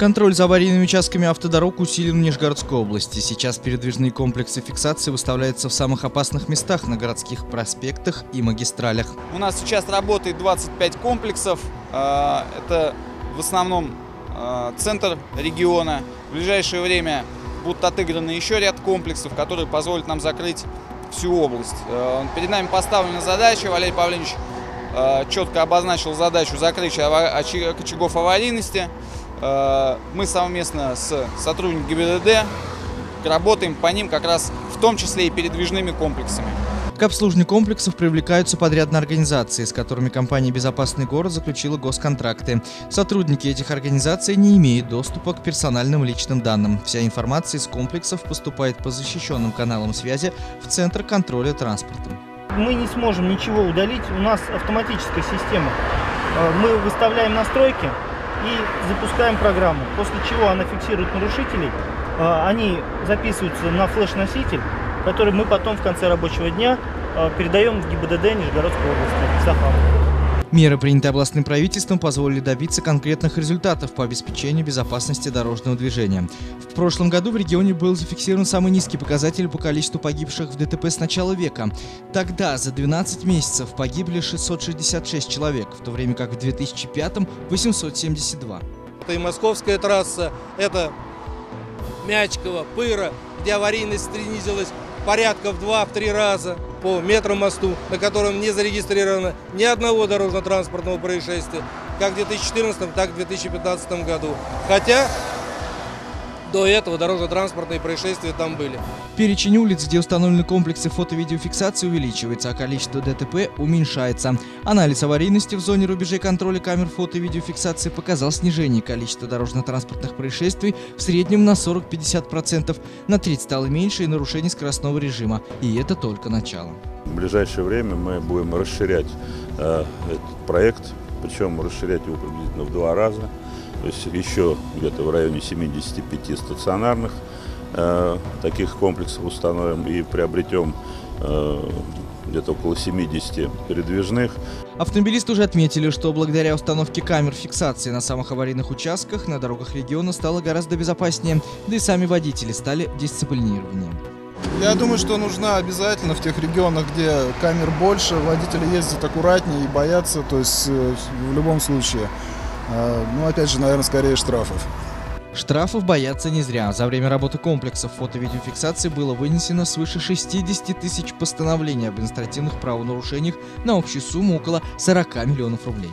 Контроль за аварийными участками автодорог усилен в Нижегородской области. Сейчас передвижные комплексы фиксации выставляются в самых опасных местах на городских проспектах и магистралях. У нас сейчас работает 25 комплексов. А, Это в основном а, центр региона. В ближайшее время будут отыграны еще ряд комплексов, которые позволят нам закрыть всю область. А, Перед нами поставлена задача. Валерий Павлович четко обозначил задачу закрытия очагов аварийности. А, Мы совместно с сотрудниками ГИБДД работаем по ним как раз в том числе и передвижными комплексами. К обслуживанию комплексов привлекаются подрядные организации, с которыми компания «Безопасный город» заключила госконтракты. Сотрудники этих организаций не имеют доступа к персональным личным данным. Вся информация из комплексов поступает по защищенным каналам связи в Центр контроля транспорта. мы не сможем ничего удалить. У нас автоматическая система. Э, Мы выставляем настройки и запускаем программу, после чего она фиксирует нарушителей. Э, Они записываются на флеш-носитель, который мы потом в конце рабочего дня э, передаем в ГИБДД Нижегородской области, в Сафам. Меры, принятые областным правительством, позволили добиться конкретных результатов по обеспечению безопасности дорожного движения. В прошлом году в регионе был зафиксирован самый низкий показатель по количеству погибших в ДТП с начала века. Тогда за 12 месяцев погибли 666 человек, в то время как в 2005 – 872. Это и московская трасса, это Мячково, Пыра, где аварийность снизилась порядка в 2-3 раза по метромосту, на котором не зарегистрировано ни одного дорожно-транспортного происшествия, как в 2014, так и в 2015 году. Хотя до этого дорожно-транспортные происшествия там были. Перечень улиц, где установлены комплексы фото-видеофиксации увеличивается, а количество ДТП уменьшается. Анализ аварийности в зоне рубежей контроля камер фото-видеофиксации показал снижение количества дорожно-транспортных происшествий в среднем на 40-50%. На треть стало меньше и нарушений скоростного режима. И это только начало. В ближайшее время мы будем расширять э, этот проект, причем расширять его приблизительно в два раза. То есть еще где-то в районе 75 стационарных э, таких комплексов установим и приобретем э, где-то около 70 передвижных. Автомобилисты уже отметили, что благодаря установке камер фиксации на самых аварийных участках на дорогах региона стало гораздо безопаснее, да и сами водители стали дисциплинированнее. Я думаю, что нужна обязательно в тех регионах, где камер больше, водители ездят аккуратнее и боятся, то есть э, в любом случае. А, Ну, опять же, наверное, скорее штрафов. Штрафов боятся не зря. За время работы комплексов фото-видеофиксации было вынесено свыше 60 тысяч постановлений об административных правонарушениях на общую сумму около 40 миллионов рублей.